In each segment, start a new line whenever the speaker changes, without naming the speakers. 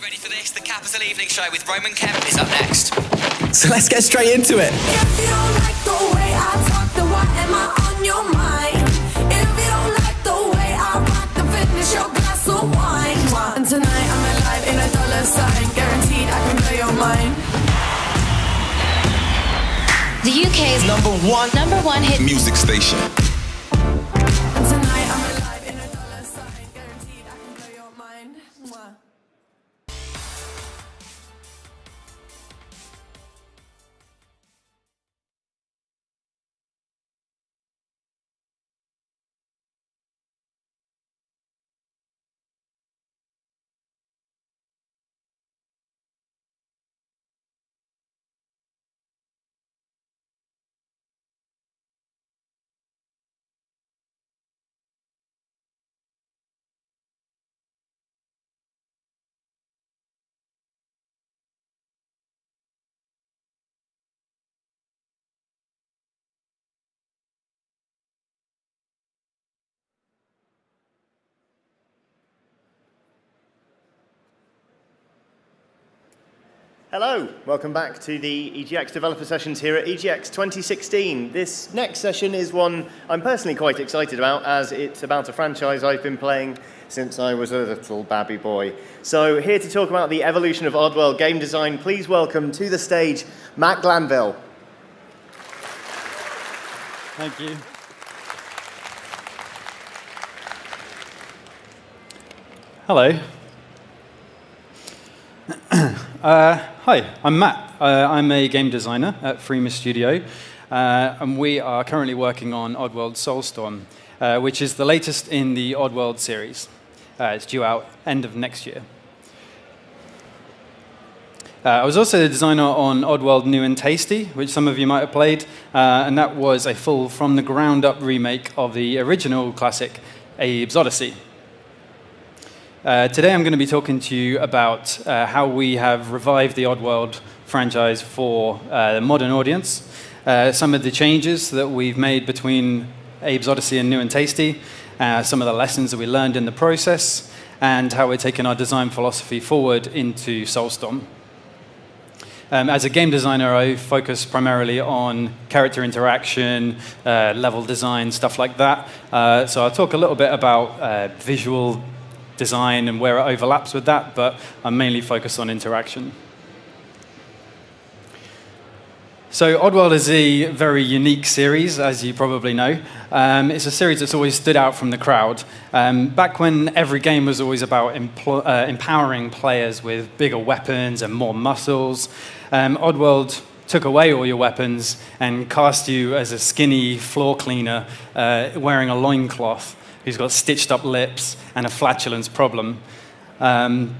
You ready for this? The Capital Evening Show with Roman Kemp is up next.
So let's get straight into it.
If you don't like the way I talk, then why am I on
Hello, welcome back to the EGX developer sessions here at EGX 2016. This next session is one I'm personally quite excited about as it's about a franchise I've been playing since I was a little babby boy. So here to talk about the evolution of Oddworld game design, please welcome to the stage Matt Glanville.
Thank you. Hello. uh, hi, I'm Matt. Uh, I'm a game designer at Freema Studio, uh, and we are currently working on Oddworld Soulstorm, uh, which is the latest in the Oddworld series. Uh, it's due out end of next year. Uh, I was also the designer on Oddworld New 'n' Tasty, which some of you might have played, uh, and that was a full from the ground up remake of the original classic Abe's Oddysee. Uh, today I'm going to be talking to you about uh, how we have revived the Oddworld franchise for uh, the modern audience, uh, some of the changes that we've made between Abe's Oddysee and New 'n' Tasty, uh, some of the lessons that we learned in the process, and how we're taking our design philosophy forward into Soulstorm. Um, as a game designer, I focus primarily on character interaction, uh, level design, stuff like that. So I'll talk a little bit about visual design and where it overlaps with that, but I'm mainly focused on interaction. So Oddworld is a very unique series, as you probably know. Um, it's a series that's always stood out from the crowd. Um, back when every game was always about uh, empowering players with bigger weapons and more muscles, um, Oddworld took away all your weapons and cast you as a skinny floor cleaner uh, wearing a loincloth who's got stitched up lips and a flatulence problem. Um,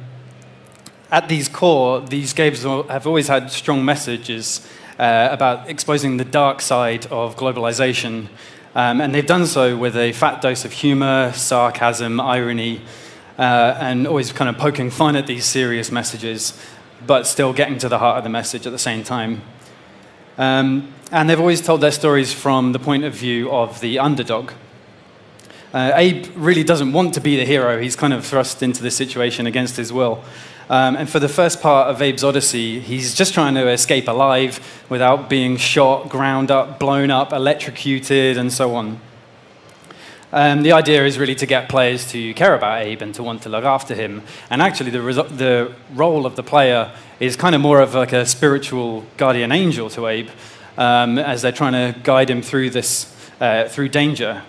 at these core, these games have always had strong messages uh, about exposing the dark side of globalization. Um, and they've done so with a fat dose of humor, sarcasm, irony, uh, and always kind of poking fun at these serious messages, but still getting to the heart of the message at the same time. Um, and they've always told their stories from the point of view of the underdog. Uh, Abe really doesn't want to be the hero. He's kind of thrust into this situation against his will. Um, and for the first part of Abe's Oddysee, he's just trying to escape alive without being shot, ground up, blown up, electrocuted, and so on. Um, the idea is really to get players to care about Abe and to want to look after him. And actually, the, the role of the player is kind of more of like a spiritual guardian angel to Abe, um, as they're trying to guide him through this, uh, through danger.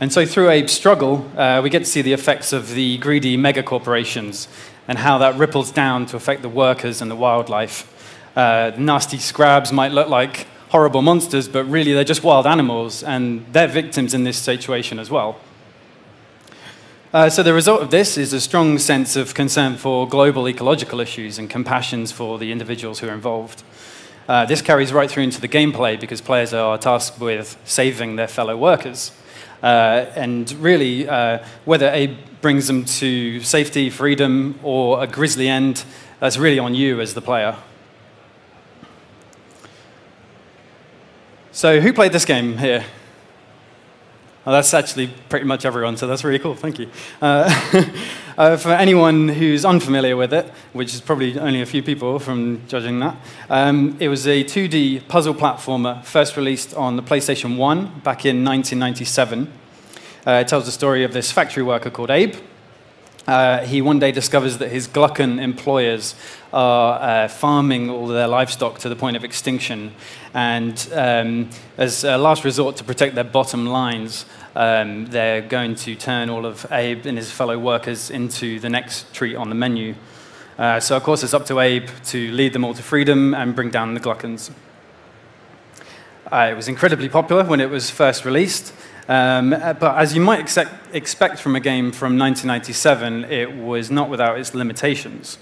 And so, through Abe's struggle, uh, we get to see the effects of the greedy mega corporations and how that ripples down to affect the workers and the wildlife. Uh, nasty scrabs might look like horrible monsters, but really they're just wild animals, and they're victims in this situation as well. Uh, so, the result of this is a strong sense of concern for global ecological issues and compassions for the individuals who are involved. Uh, this carries right through into the gameplay because players are tasked with saving their fellow workers. Uh, and really, uh, whether Abe brings them to safety, freedom, or a grisly end, that's really on you as the player. So, who played this game here? Oh, that's actually pretty much everyone, so that's really cool. Thank you. Uh, uh, for anyone who's unfamiliar with it, which is probably only a few people from judging that, um, it was a 2D puzzle platformer first released on the PlayStation 1 back in 1997. Uh, it tells the story of this factory worker called Abe. Uh, he one day discovers that his Glukkon employers are uh, farming all their livestock to the point of extinction. And um, as a last resort to protect their bottom lines, um, they're going to turn all of Abe and his fellow workers into the next treat on the menu. Uh, so, of course, it's up to Abe to lead them all to freedom and bring down the Glukkons. Uh, it was incredibly popular when it was first released. Um, but as you might expect, from a game from 1997, it was not without its limitations.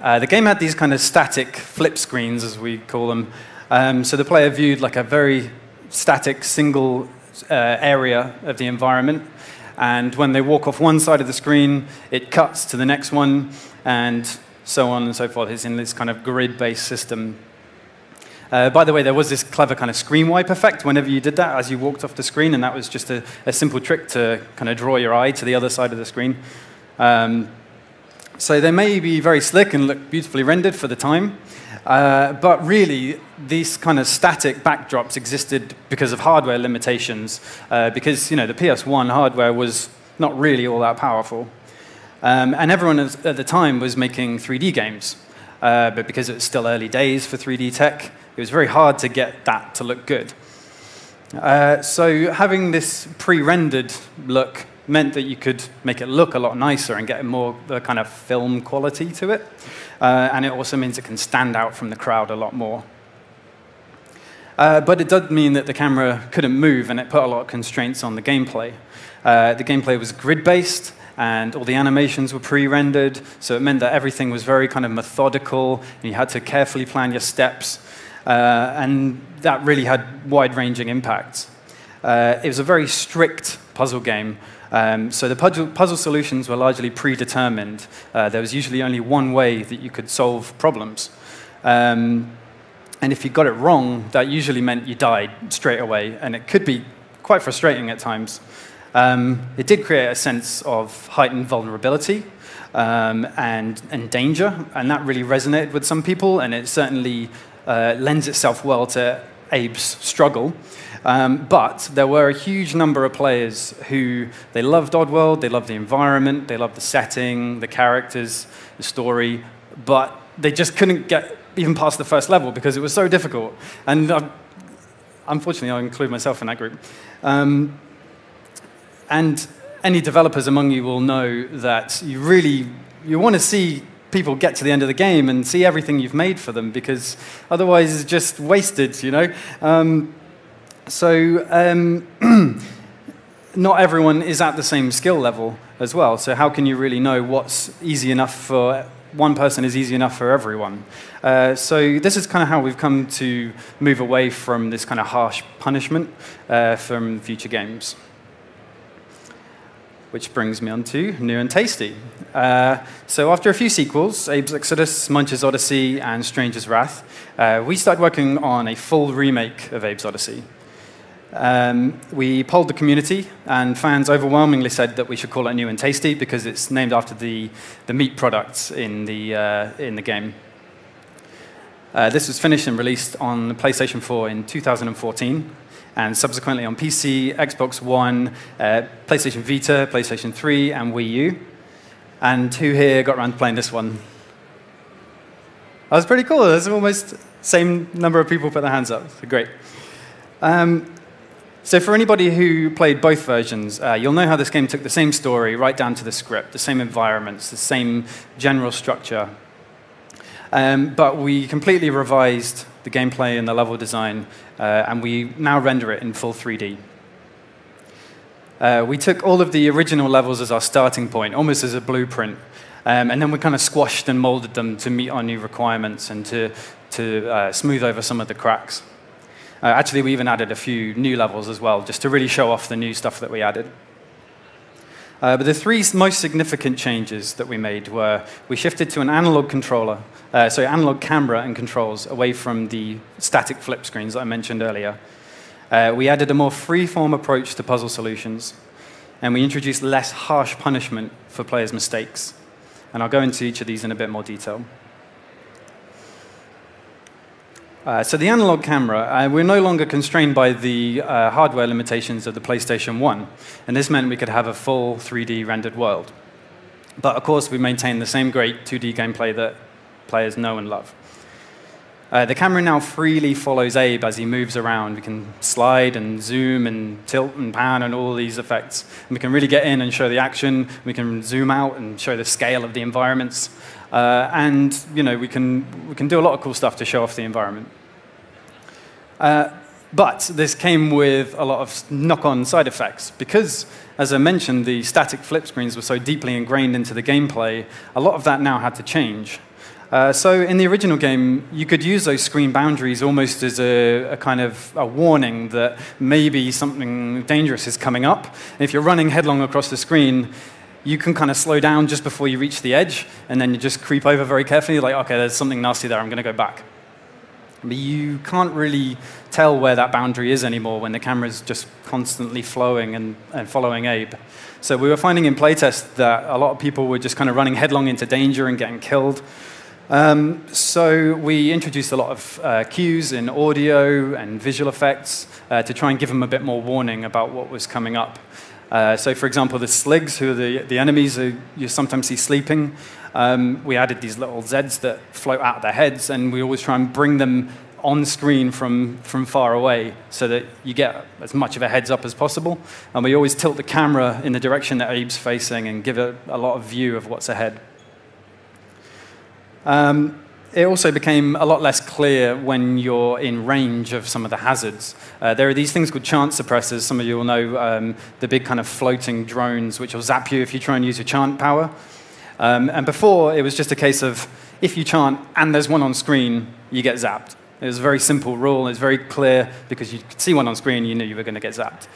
Uh, the game had these kind of static flip screens, as we call them. Um, so the player viewed like a very static single uh, area of the environment. And when they walk off one side of the screen, it cuts to the next one, and so on and so forth. It's in this kind of grid based system. Uh, by the way, there was this clever kind of screen wipe effect whenever you did that as you walked off the screen, and that was just a, a simple trick to kind of draw your eye to the other side of the screen. Um, so they may be very slick and look beautifully rendered for the time, uh, but really, these kind of static backdrops existed because of hardware limitations, uh, because you know, the PS1 hardware was not really all that powerful. Um, and everyone at the time was making 3D games, uh, but because it was still early days for 3D tech, it was very hard to get that to look good. Uh, so having this pre-rendered look meant that you could make it look a lot nicer and get more the kind of film quality to it. Uh, and it also means it can stand out from the crowd a lot more. Uh, but it did mean that the camera couldn't move, and it put a lot of constraints on the gameplay. Uh, the gameplay was grid-based, and all the animations were pre-rendered, so it meant that everything was very kind of methodical, and you had to carefully plan your steps, uh, and that really had wide-ranging impacts. Uh, it was a very strict puzzle game um, so the puzzle, puzzle, solutions were largely predetermined. Uh, there was usually only one way that you could solve problems. Um, and if you got it wrong, that usually meant you died straight away, and it could be quite frustrating at times. Um, it did create a sense of heightened vulnerability um, and, and danger, and that really resonated with some people, and it certainly uh, lends itself well to Abe's struggle. Um, but there were a huge number of players who they loved Oddworld, they loved the environment, they loved the setting, the characters, the story, but they just couldn't get even past the first level because it was so difficult. And uh, unfortunately, I include myself in that group. Um, and any developers among you will know that you really you want to see people get to the end of the game and see everything you've made for them because otherwise it's just wasted, you know. Um, so um, not everyone is at the same skill level as well. So how can you really know what's easy enough for one person is easy enough for everyone? Uh, so this is kind of how we've come to move away from this kind of harsh punishment uh, from future games. Which brings me on to New 'n' Tasty. Uh, so after a few sequels, Abe's Exoddus, Munch's Oddysee, and Stranger's Wrath, uh, we started working on a full remake of Abe's Oddysee. Um, we polled the community, and fans overwhelmingly said that we should call it New 'n' Tasty because it's named after the, the meat products in the, uh, in the game. Uh, this was finished and released on the PlayStation 4 in 2014, and subsequently on PC, Xbox One, uh, PlayStation Vita, PlayStation 3, and Wii U. And who here got around to playing this one? That was pretty cool. There's almost same number of people put their hands up. Great. Um, so for anybody who played both versions, uh, you'll know how this game took the same story right down to the script, the same environments, the same general structure. Um, but we completely revised the gameplay and the level design, uh, and we now render it in full 3D. Uh, we took all of the original levels as our starting point, almost as a blueprint, um, and then we kind of squashed and molded them to meet our new requirements and to, to uh, smooth over some of the cracks. Uh, actually, we even added a few new levels as well, just to really show off the new stuff that we added. Uh, but the three most significant changes that we made were we shifted to an analog controller, uh, so analog camera and controls away from the static flip screens that I mentioned earlier. Uh, we added a more free-form approach to puzzle solutions, and we introduced less harsh punishment for players' mistakes. And I'll go into each of these in a bit more detail. Uh, so the analog camera, uh, we're no longer constrained by the uh, hardware limitations of the PlayStation 1, and this meant we could have a full 3D rendered world. But of course, we maintain the same great 2D gameplay that players know and love. Uh, the camera now freely follows Abe as he moves around. We can slide and zoom and tilt and pan and all these effects. And we can really get in and show the action. We can zoom out and show the scale of the environments. Uh, and you know, we, can, we can do a lot of cool stuff to show off the environment. Uh, but this came with a lot of knock-on side effects. Because, as I mentioned, the static flip screens were so deeply ingrained into the gameplay, a lot of that now had to change. Uh, so in the original game, you could use those screen boundaries almost as a, a, kind of a warning that maybe something dangerous is coming up. If you're running headlong across the screen, you can kind of slow down just before you reach the edge, and then you just creep over very carefully, like, okay, there's something nasty there, I'm going to go back. But you can't really tell where that boundary is anymore when the camera's just constantly flowing and, and following Abe. So we were finding in playtest that a lot of people were just kind of running headlong into danger and getting killed. Um, so we introduced a lot of uh, cues in audio and visual effects uh, to try and give them a bit more warning about what was coming up. Uh, so, for example, the sligs, who are the, the enemies who you sometimes see sleeping, um, we added these little Zeds that float out of their heads, and we always try and bring them on screen from, from far away so that you get as much of a heads up as possible. And we always tilt the camera in the direction that Abe's facing and give a lot of view of what's ahead. Um, it also became a lot less clear when you're in range of some of the hazards. Uh, there are these things called chant suppressors. Some of you will know um, the big kind of floating drones, which will zap you if you try and use your chant power. Um, and before, it was just a case of if you chant and there's one on screen, you get zapped. It was a very simple rule. It's very clear because you could see one on screen, you knew you were going to get zapped.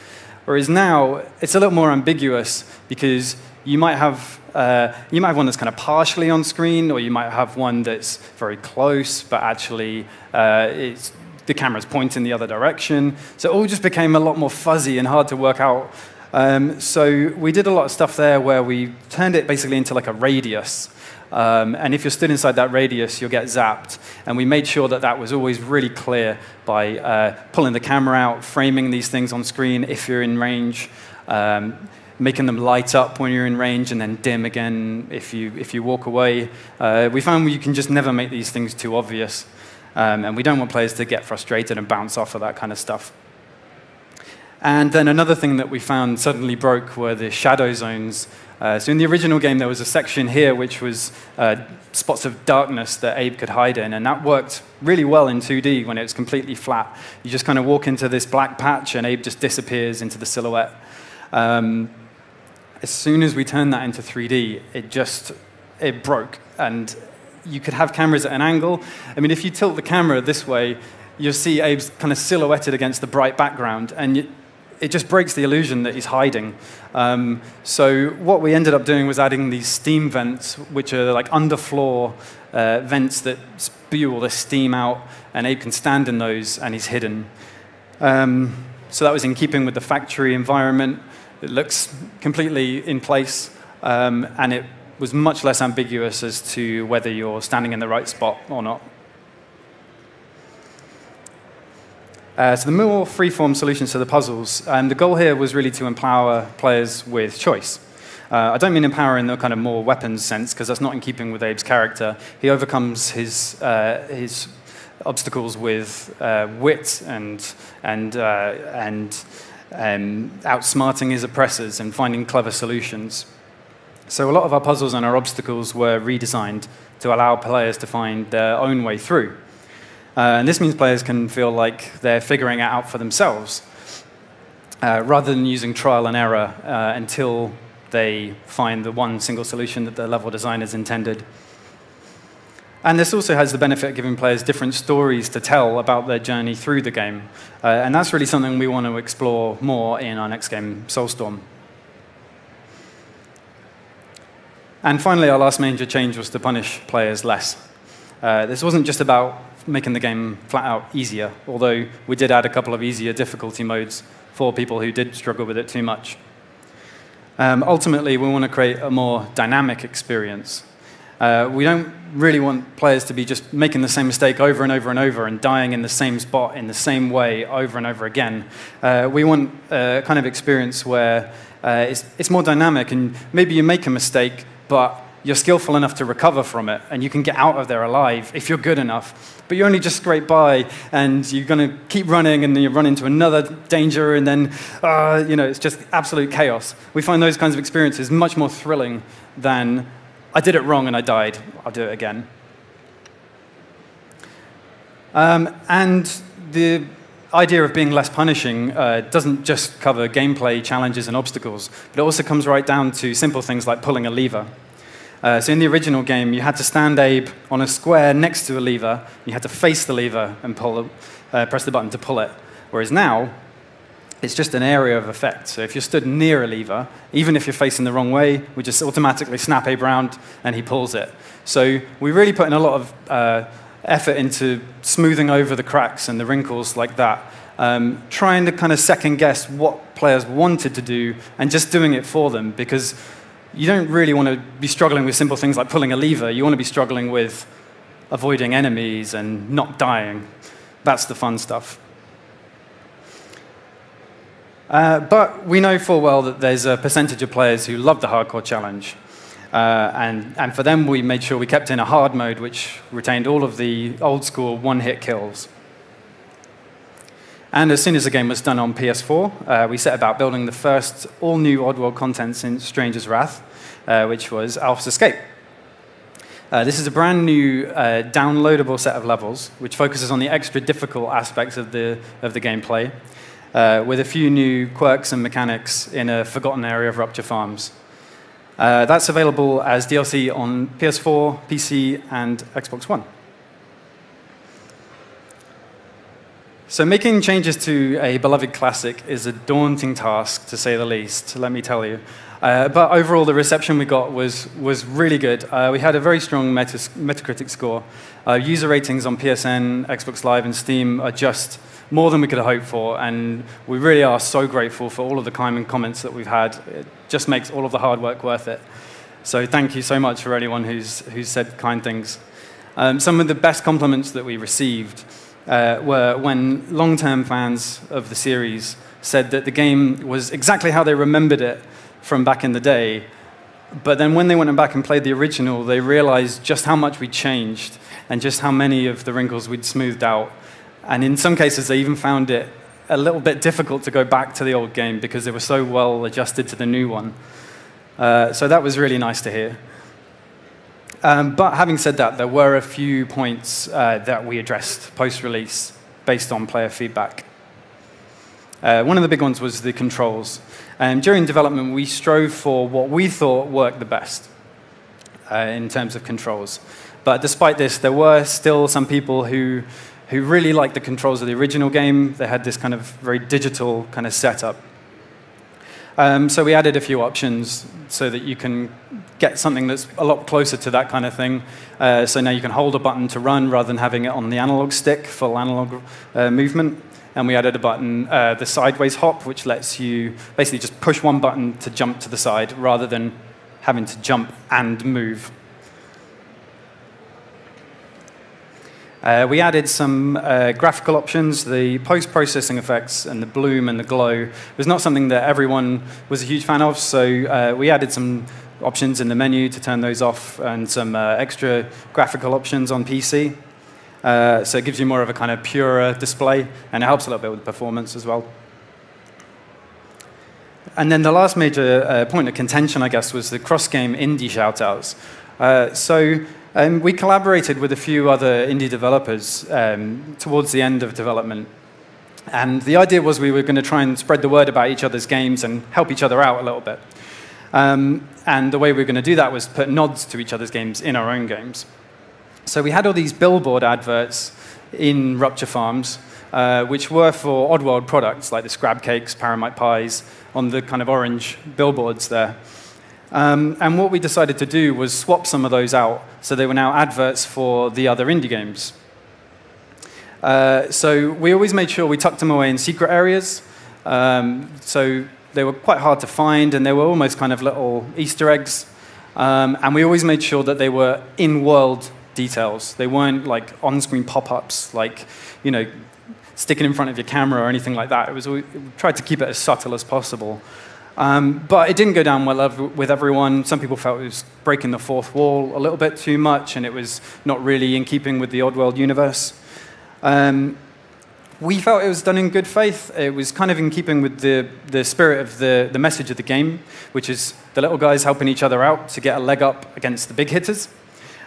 Whereas now, it's a little more ambiguous because you might have uh, you might have one that's kind of partially on screen, or you might have one that's very close, but actually uh, it's, the camera's pointing the other direction. So it all just became a lot more fuzzy and hard to work out. Um, so we did a lot of stuff there where we turned it basically into like a radius. Um, and if you're stood inside that radius, you'll get zapped. And we made sure that that was always really clear by uh, pulling the camera out, framing these things on screen if you're in range. Um, making them light up when you're in range and then dim again if you, if you walk away. Uh, we found you can just never make these things too obvious. Um, and we don't want players to get frustrated and bounce off of that kind of stuff. And then another thing that we found suddenly broke were the shadow zones. Uh, so in the original game, there was a section here which was uh, spots of darkness that Abe could hide in, and that worked really well in 2D when it was completely flat. You just kind of walk into this black patch, and Abe just disappears into the silhouette. Um, as soon as we turned that into 3D, it just it broke. And you could have cameras at an angle. I mean, if you tilt the camera this way, you'll see Abe's kind of silhouetted against the bright background, and you, it just breaks the illusion that he's hiding. Um, so what we ended up doing was adding these steam vents, which are like underfloor uh, vents that spew all the steam out, and Abe can stand in those, and he's hidden. Um, so that was in keeping with the factory environment. It looks completely in place, um, and it was much less ambiguous as to whether you're standing in the right spot or not. Uh, so the more free-form solutions to the puzzles, um, the goal here was really to empower players with choice. Uh, I don't mean empower in the kind of more weapons sense, because that's not in keeping with Abe's character. He overcomes his, uh, his obstacles with uh, wit and, and, uh, and um, outsmarting his oppressors and finding clever solutions. So a lot of our puzzles and our obstacles were redesigned to allow players to find their own way through. Uh, and this means players can feel like they're figuring it out for themselves, uh, rather than using trial and error uh, until they find the one single solution that the level designers intended. And this also has the benefit of giving players different stories to tell about their journey through the game. Uh, and that's really something we want to explore more in our next game, Soulstorm. And finally, our last major change was to punish players less. Uh, this wasn't just about making the game flat out easier, although we did add a couple of easier difficulty modes for people who did struggle with it too much. Um, ultimately, we want to create a more dynamic experience. Uh, we don't really want players to be just making the same mistake over and over and over and dying in the same spot in the same way over and over again. Uh, we want a kind of experience where uh, it's, it's more dynamic and maybe you make a mistake, but you're skillful enough to recover from it and you can get out of there alive if you're good enough. But you only just scrape by and you're going to keep running and then you run into another danger and then, uh, you know, it's just absolute chaos. We find those kinds of experiences much more thrilling than I did it wrong and I died. I'll do it again. Um, and the idea of being less punishing uh, doesn't just cover gameplay challenges and obstacles, but it also comes right down to simple things like pulling a lever. Uh, so in the original game, you had to stand Abe on a square next to a lever. You had to face the lever and pull, uh, press the button to pull it. Whereas now, it's just an area of effect. So if you're stood near a lever, even if you're facing the wrong way, we just automatically snap Abe around and he pulls it. So we really put in a lot of uh, effort into smoothing over the cracks and the wrinkles like that, um, trying to kind of second guess what players wanted to do and just doing it for them because you don't really want to be struggling with simple things like pulling a lever. You want to be struggling with avoiding enemies and not dying. That's the fun stuff. Uh, but we know full well that there's a percentage of players who love the hardcore challenge. Uh, and, and for them, we made sure we kept in a hard mode which retained all of the old school one hit kills. And as soon as the game was done on PS4, uh, we set about building the first all new Oddworld content since Stranger's Wrath, uh, which was Alf's Escape. Uh, this is a brand new uh, downloadable set of levels, which focuses on the extra difficult aspects of the, of the gameplay, uh, with a few new quirks and mechanics in a forgotten area of Rupture Farms. Uh, that's available as DLC on PS4, PC, and Xbox One. So making changes to a beloved classic is a daunting task, to say the least, let me tell you. Uh, but overall, the reception we got was, was really good. Uh, we had a very strong Metas Metacritic score. Uh, user ratings on PSN, Xbox Live, and Steam are just more than we could have hoped for, and we really are so grateful for all of the kind comments that we've had. It just makes all of the hard work worth it. So thank you so much for anyone who's, who's said kind things. Um, some of the best compliments that we received uh, were when long-term fans of the series said that the game was exactly how they remembered it from back in the day. But then when they went back and played the original, they realized just how much we'd changed and just how many of the wrinkles we'd smoothed out. And in some cases, they even found it a little bit difficult to go back to the old game because they were so well adjusted to the new one. Uh, so that was really nice to hear. Um, but having said that, there were a few points uh, that we addressed post-release based on player feedback. Uh, one of the big ones was the controls. And during development, we strove for what we thought worked the best uh, in terms of controls. But despite this, there were still some people who, who really liked the controls of the original game. They had this kind of very digital kind of setup. Um, so we added a few options so that you can get something that's a lot closer to that kind of thing. Uh, so now you can hold a button to run rather than having it on the analog stick, full analog uh, movement. And we added a button, uh, the sideways hop, which lets you basically just push one button to jump to the side rather than having to jump and move. Uh, we added some uh, graphical options. The post-processing effects and the bloom and the glow It was not something that everyone was a huge fan of, so uh, we added some options in the menu to turn those off and some uh, extra graphical options on PC. Uh, so it gives you more of a kind of purer display, and it helps a little bit with performance as well. And then the last major uh, point of contention, I guess, was the cross-game indie shoutouts. so um, we collaborated with a few other indie developers um, towards the end of development. And the idea was we were going to try and spread the word about each other's games and help each other out a little bit. Um, and the way we were going to do that was put nods to each other's games in our own games. So we had all these billboard adverts in Rupture Farms, uh, which were for Oddworld products like the Scrab Cakes, Paramite Pies, on the kind of orange billboards there. Um, and what we decided to do was swap some of those out so they were now adverts for the other indie games. Uh, so we always made sure we tucked them away in secret areas. Um, so they were quite hard to find, and they were almost kind of little Easter eggs. Um, and we always made sure that they were in-world details. They weren't like on-screen pop-ups, like you know, sticking in front of your camera or anything like that. It was we tried to keep it as subtle as possible. Um, but it didn't go down well with everyone. Some people felt it was breaking the fourth wall a little bit too much, and it was not really in keeping with the Oddworld universe. Um, we felt it was done in good faith. It was kind of in keeping with the, the spirit of the, the message of the game, which is the little guys helping each other out to get a leg up against the big hitters.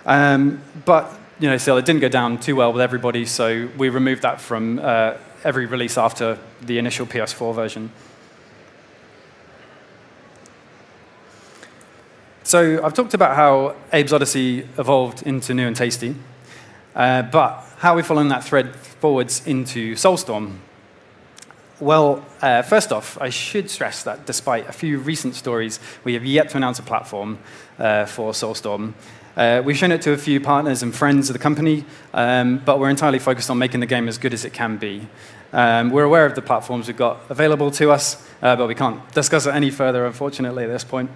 Um, but you know, still, it didn't go down too well with everybody, so we removed that from uh, every release after the initial PS4 version. So I've talked about how Abe's Oddysee evolved into New 'n' Tasty, uh, but how are we following that thread forwards into Soulstorm? Well, uh, first off, I should stress that despite a few recent stories, we have yet to announce a platform uh, for Soulstorm. Uh, we've shown it to a few partners and friends of the company, um, but we're entirely focused on making the game as good as it can be. Um, we're aware of the platforms we've got available to us, uh, but we can't discuss it any further, unfortunately, at this point.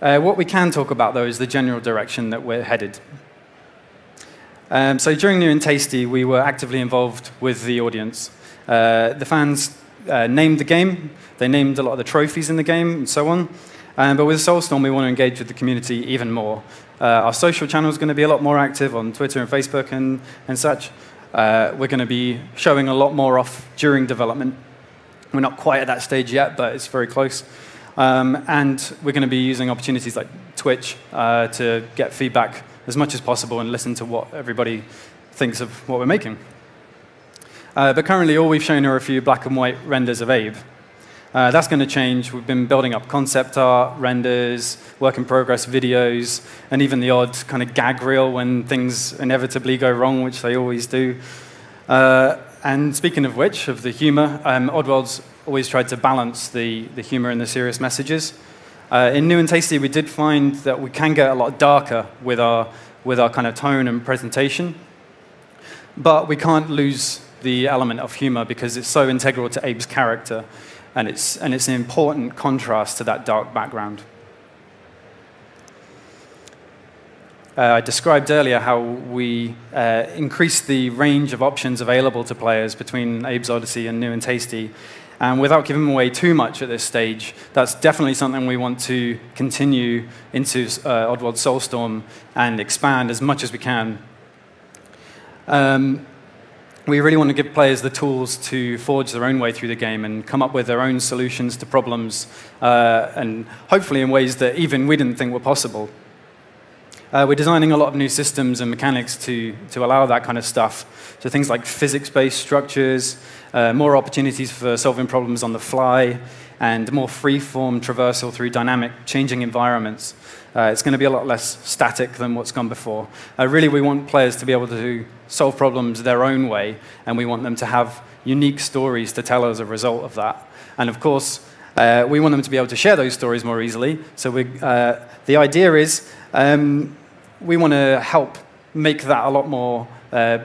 Uh, what we can talk about, though, is the general direction that we're headed. Um, so during New 'n' Tasty, we were actively involved with the audience. Uh, the fans uh, named the game, they named a lot of the trophies in the game, and so on. Um, but with Soulstorm, we want to engage with the community even more. Uh, our social channel is going to be a lot more active on Twitter and Facebook and, and such. Uh, we're going to be showing a lot more off during development. We're not quite at that stage yet, but it's very close. Um, and we're going to be using opportunities like Twitch uh, to get feedback as much as possible and listen to what everybody thinks of what we're making. Uh, but currently, all we've shown are a few black and white renders of Abe. Uh, that's going to change. We've been building up concept art, renders, work in progress videos, and even the odd kind of gag reel when things inevitably go wrong, which they always do. Uh, and speaking of which, of the humor, um, Oddworld's always tried to balance the, the humor and the serious messages. Uh, in New 'n' Tasty, we did find that we can get a lot darker with our, with our kind of tone and presentation, but we can't lose the element of humor because it's so integral to Abe's character, and it's, and it's an important contrast to that dark background. Uh, I described earlier how we uh, increased the range of options available to players between Abe's Oddysee and New 'n' Tasty and without giving away too much at this stage, that's definitely something we want to continue into uh, Oddworld Soulstorm and expand as much as we can. Um, we really want to give players the tools to forge their own way through the game and come up with their own solutions to problems, uh, and hopefully in ways that even we didn't think were possible. Uh, we're designing a lot of new systems and mechanics to, to allow that kind of stuff. So things like physics-based structures, uh, more opportunities for solving problems on the fly, and more free-form traversal through dynamic, changing environments. Uh, it's going to be a lot less static than what's gone before. Uh, really, we want players to be able to solve problems their own way, and we want them to have unique stories to tell as a result of that. And of course, uh, we want them to be able to share those stories more easily. So uh, the idea is um, we want to help make that a lot more uh,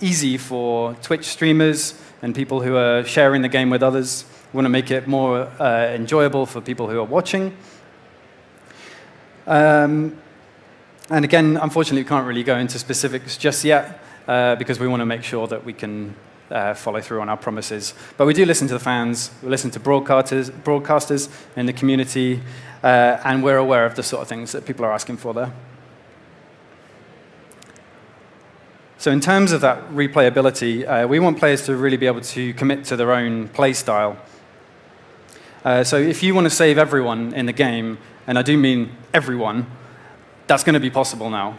easy for Twitch streamers and people who are sharing the game with others. We want to make it more uh, enjoyable for people who are watching. Um, and again, unfortunately, we can't really go into specifics just yet uh, because we want to make sure that we can uh, follow through on our promises. But we do listen to the fans, we listen to broadcasters, broadcasters in the community, uh, and we're aware of the sort of things that people are asking for there. So in terms of that replayability, uh, we want players to really be able to commit to their own play style. Uh, so if you want to save everyone in the game, and I do mean everyone, that's going to be possible now.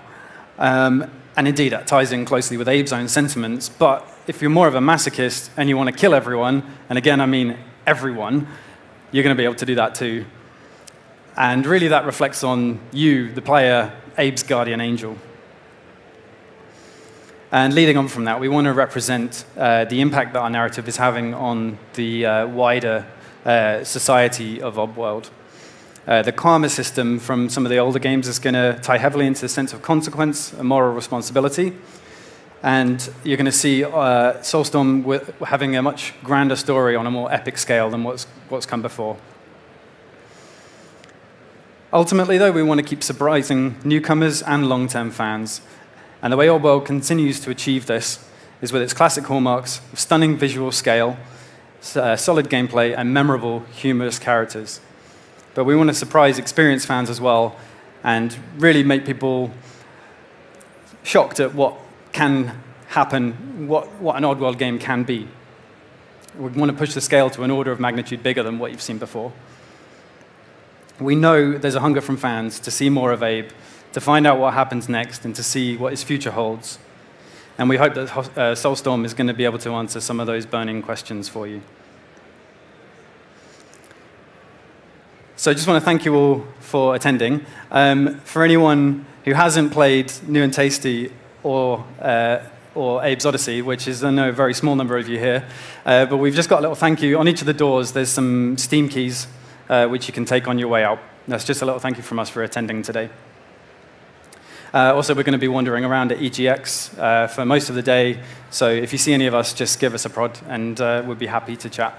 Um, and indeed, that ties in closely with Abe's own sentiments. But if you're more of a masochist and you want to kill everyone, and again, I mean everyone, you're going to be able to do that too. And really, that reflects on you, the player, Abe's guardian angel. And leading on from that, we want to represent uh, the impact that our narrative is having on the uh, wider uh, society of Oddworld. Uh, the karma system from some of the older games is going to tie heavily into the sense of consequence and moral responsibility. And you're going to see uh, Soulstorm with, having a much grander story on a more epic scale than what's, what's come before. Ultimately, though, we want to keep surprising newcomers and long term fans. And the way Oddworld continues to achieve this is with its classic hallmarks of stunning visual scale, uh, solid gameplay, and memorable, humorous characters. But we want to surprise experienced fans as well and really make people shocked at what can happen, what, what an Oddworld game can be. We want to push the scale to an order of magnitude bigger than what you've seen before. We know there's a hunger from fans to see more of Abe, to find out what happens next, and to see what his future holds. And we hope that uh, Soulstorm is going to be able to answer some of those burning questions for you. So I just want to thank you all for attending. Um, for anyone who hasn't played New 'n' Tasty or, uh, or Abe's Oddysee, which is, I know, a very small number of you here, uh, but we've just got a little thank you. On each of the doors, there's some Steam keys uh, which you can take on your way out. That's just a little thank you from us for attending today. Uh, also, we're going to be wandering around at EGX uh, for most of the day, so if you see any of us, just give us a prod, and uh, we'd be happy to chat.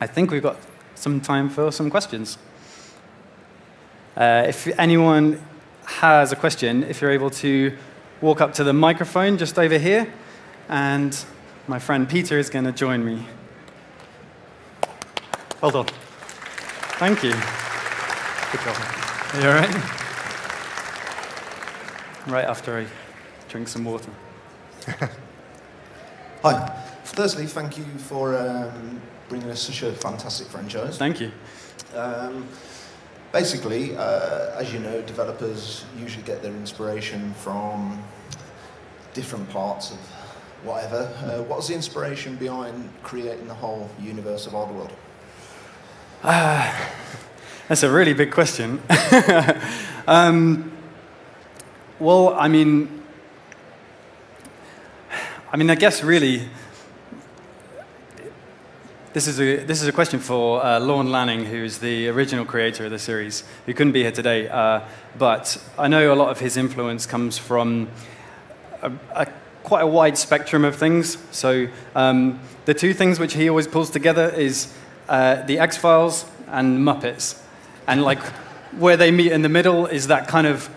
I think we've got some time for some questions. Uh, if anyone has a question, if you're able to walk up to the microphone just over here, and my friend Peter is going to join me. Well done. Thank you. Good job. Are you all right? Right after I drink some water.
Hi. Firstly, thank you for um, bringing us such a fantastic franchise.
Thank you.
Um, basically, uh, as you know, developers usually get their inspiration from different parts of whatever. Uh, what was the inspiration behind creating the whole universe of Oddworld?
That's a really big question. um, well, I mean, I mean, I guess really, this is a this is a question for uh, Lorne Lanning, who is the original creator of the series, who couldn't be here today. Uh, but I know a lot of his influence comes from a, a, quite a wide spectrum of things. So um, the two things which he always pulls together is uh, the X Files and Muppets, and like where they meet in the middle is that kind of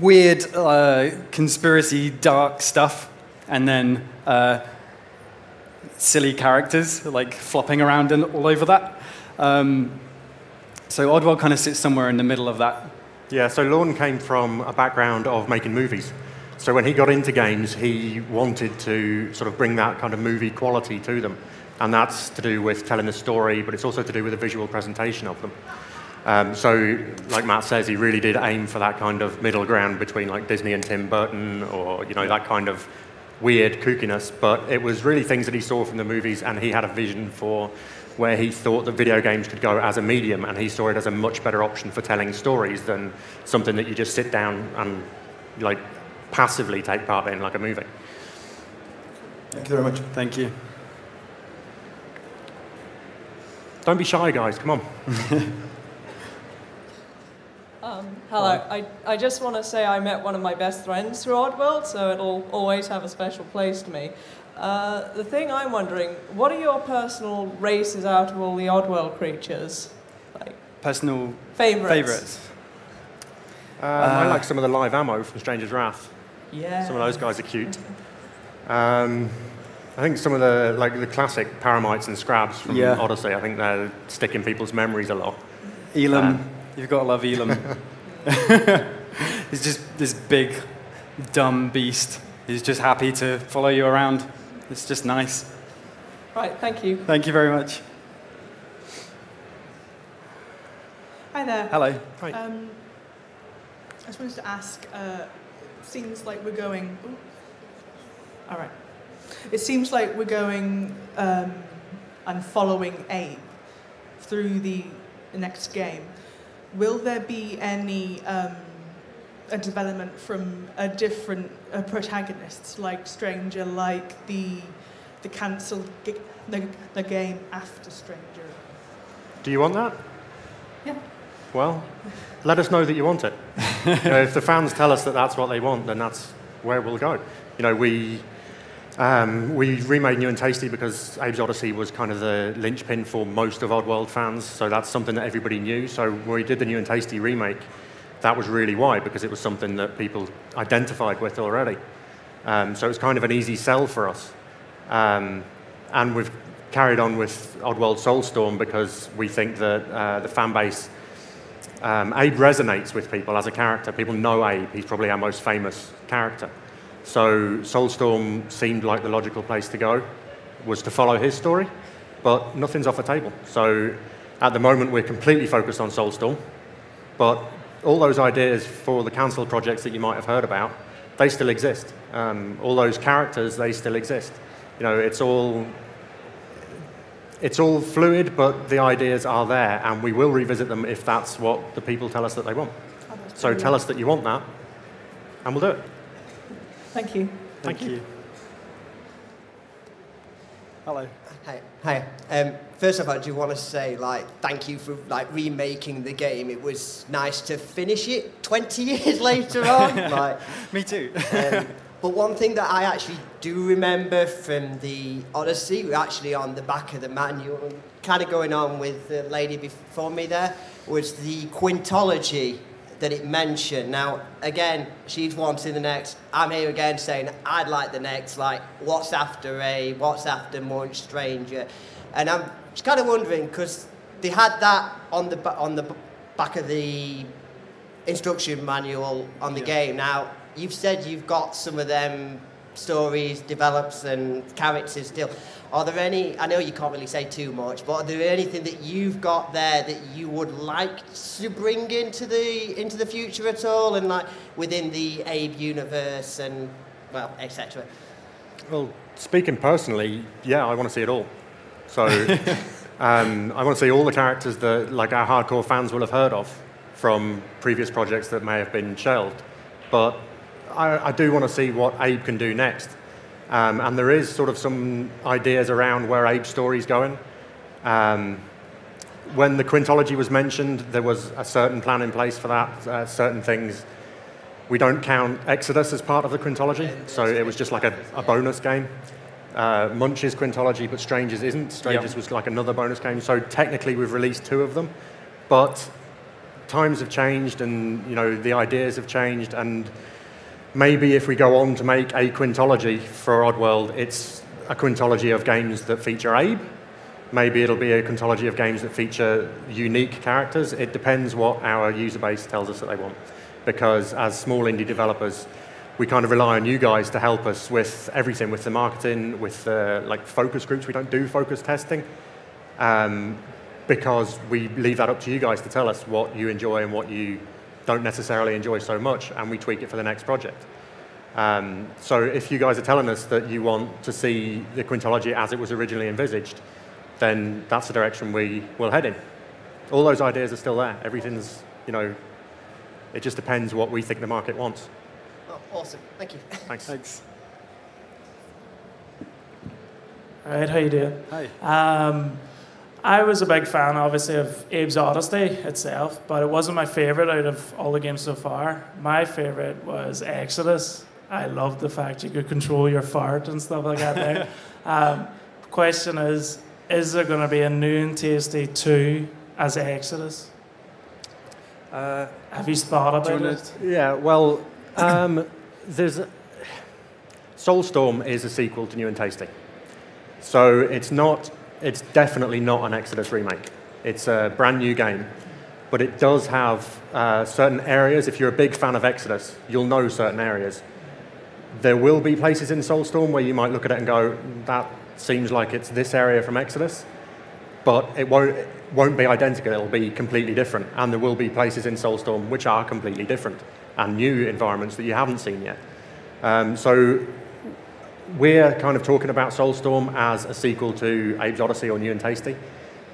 weird uh, conspiracy dark stuff, and then uh, silly characters like flopping around and all over that. Um, so Oddworld kind of sits somewhere in the middle of that.
Yeah, so Lorne came from a background of making movies. So when he got into games, he wanted to sort of bring that kind of movie quality to them. And that's to do with telling the story, but it's also to do with the visual presentation of them. Um, so, like Matt says, he really did aim for that kind of middle ground between like Disney and Tim Burton, or you know that kind of weird kookiness. But it was really things that he saw from the movies, and he had a vision for where he thought that video games could go as a medium, and he saw it as a much better option for telling stories than something that you just sit down and like passively take part in, like a movie.
Thank you very much.
Thank you.
Don't be shy, guys. Come on.
Hello. I, I just want to say I met one of my best friends through Oddworld, so it'll always have a special place to me. Uh, the thing I'm wondering, what are your personal races out of all the Oddworld creatures? Like
Personal
favorites?
favorites.
Um, I like some of the live ammo from Stranger's Wrath.
Yeah.
Some of those guys are cute. Um, I think some of the like the classic paramites and scrabs from
Yeah.
Oddysee. I think they stick in people's memories a lot.
Elum, you've got to love Elum. He's just this big, dumb beast. He's just happy to follow you around. It's just nice.
Right. Thank you.
Thank you very much.
Hi there.
Hello.
Right.
Um, I just wanted to ask. Uh, seems like we're going. ooh. all right. It seems like we're going um, and following Abe through the, the next game. Will there be any um, a development from a different uh, protagonists, like Stranger, like the the cancelled g- the, the game after Stranger?
Do you want that?
Yeah.
Well, let us know that you want it. You know, if the fans tell us that that's what they want, then that's where we'll go. You know, we um, we remade New 'n' Tasty because Abe's Oddysee was kind of the linchpin for most of Oddworld fans, so that's something that everybody knew. So when we did the New 'n' Tasty remake, that was really why, because it was something that people identified with already. Um, so it was kind of an easy sell for us. Um, and we've carried on with Oddworld Soulstorm because we think that uh, the fan base, um, Abe resonates with people as a character. People know Abe, he's probably our most famous character. So Soulstorm seemed like the logical place to go, was to follow his story, but nothing's off the table. So at the moment, we're completely focused on Soulstorm, but all those ideas for the cancelled projects that you might have heard about, they still exist. Um, all those characters, they still exist. You know, it's all it's all fluid, but the ideas are there, and we will revisit them if that's what the people tell us that they want. So tell us that you want that, and we'll do it.
Thank you.
Thank, you.
Hello.
Hi. Hi. Um, first of all, I do want to say, like, thank you for like remaking the game. It was nice to finish it 20 years later on. like,
Me too.
um, but one thing that I actually do remember from the Oddysee, we're actually on the back of the manual, kind of going on with the lady before me there, was the quintology that it mentioned. Now, again, she's wanting the next. I'm here again saying I'd like the next. Like, what's after A? What's after Munch Stranger? And I'm just kind of wondering because they had that on the on the back of the instruction manual on the game. Now, you've said you've got some of them stories develops and characters still. Are there any, I know you can't really say too much, but are there anything that you've got there that you would like to bring into the into the future at all and like within the Abe universe and well, etc.
Well, speaking personally, yeah, I want to see it all. So um, I want to see all the characters that like our hardcore fans will have heard of from previous projects that may have been shelved. But I, I do want to see what Abe can do next. Um, and there is sort of some ideas around where Abe's story is going. Um, when the quintology was mentioned, there was a certain plan in place for that, uh, certain things. We don't count Exoddus as part of the quintology, so it was just like a, a bonus game. Uh, Munch is quintology, but Strangers isn't. Strangers
Yep.
was like another bonus game. So technically, we've released two of them, but times have changed, and you know the ideas have changed, and maybe if we go on to make a quintology for Oddworld, it's a quintology of games that feature Abe. Maybe it'll be a quintology of games that feature unique characters. It depends what our user base tells us that they want. Because as small indie developers, we kind of rely on you guys to help us with everything, with the marketing, with the like focus groups. We don't do focus testing um, because we leave that up to you guys to tell us what you enjoy and what you don't necessarily enjoy so much, and we tweak it for the next project. Um, so if you guys are telling us that you want to see the quintology as it was originally envisaged, then that's the direction we will head in. All those ideas are still there. Everything's, you know, it just depends what we think the market wants.
Oh, awesome. Thank you.
Thanks.
Thanks.
All right, how you doing?
Hi.
Um, I was a big fan, obviously, of Abe's Oddysee itself, but it wasn't my favorite out of all the games so far. My favorite was Exoddus. I loved the fact you could control your fart and stuff like that. There. um, question is, is there going to be a New 'n' Tasty two as Exoddus?
Uh,
Have you thought
Do you
about it?
Yeah, well, um, there's a, Soulstorm is a sequel to New 'n' Tasty, so it's not. It's definitely not an Exoddus remake. It's a brand new game, but it does have uh, certain areas. If you're a big fan of Exoddus, you'll know certain areas. There will be places in Soulstorm where you might look at it and go, "That seems like it's this area from Exoddus," but it won't it won't be identical. It'll be completely different, and there will be places in Soulstorm which are completely different and new environments that you haven't seen yet. Um, so we're kind of talking about Soulstorm as a sequel to Abe's Oddysee or New 'n' Tasty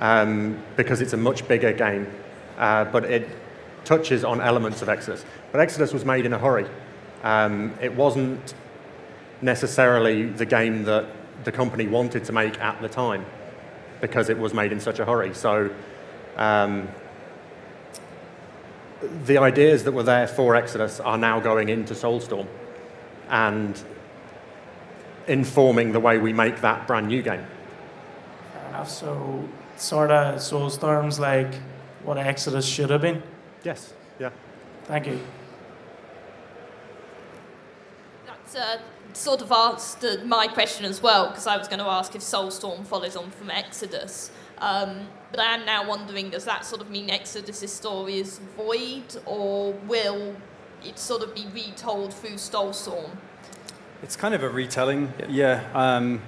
um, because it's a much bigger game, uh, but it touches on elements of Exoddus. But Exoddus was made in a hurry. Um, it wasn't necessarily the game that the company wanted to make at the time because it was made in such a hurry. So um, the ideas that were there for Exoddus are now going into Soulstorm. and informing the way we make that brand new game.
Fair enough. So, sort of Soulstorm's like what Exoddus should have been.
Yes. Yeah.
Thank you.
That's uh, sort of answered my question as well, because I was going to ask if Soulstorm follows on from Exoddus. Um, but I am now wondering, does that sort of mean Exoddus's story is void, or will it sort of be retold through Soulstorm?
It's kind of a retelling, yeah. Um,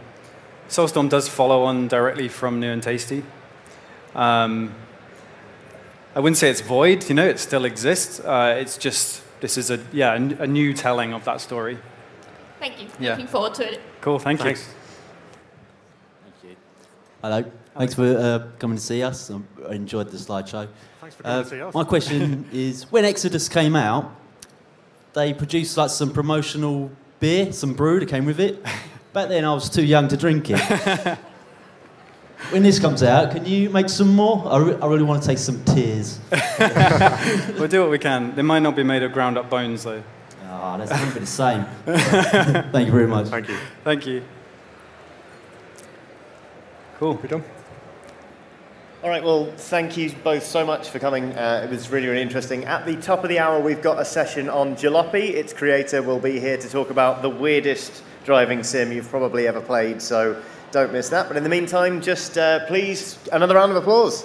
Soulstorm does follow on directly from New 'n' Tasty. Um, I wouldn't say it's void, you know, it still exists. Uh, it's just, this is a, yeah, a, n- a new telling of that story.
Thank you.
Yeah.
Looking forward to it.
Cool, thank you.
Thanks.
you.
Hello. Thanks for uh, coming to see us. I enjoyed the slideshow.
Thanks for coming
Uh,
to see us.
My question is, when Exoddus came out, they produced like some promotional beer, some brew that came with it. Back then, I was too young to drink it. when this comes out, can you make some more? I, re- I really want to taste some tears.
We'll do what we can. They might not be made of ground up bones, though.
Ah, that's going to be the same. Thank you very much.
Thank you.
Thank you. Cool.
We done?
All right, well, thank you both so much for coming. Uh, it was really, really interesting. At the top of the hour, we've got a session on Jalopy. Its creator will be here to talk about the weirdest driving sim you've probably ever played, so don't miss that. But in the meantime, just uh, please, another round of applause.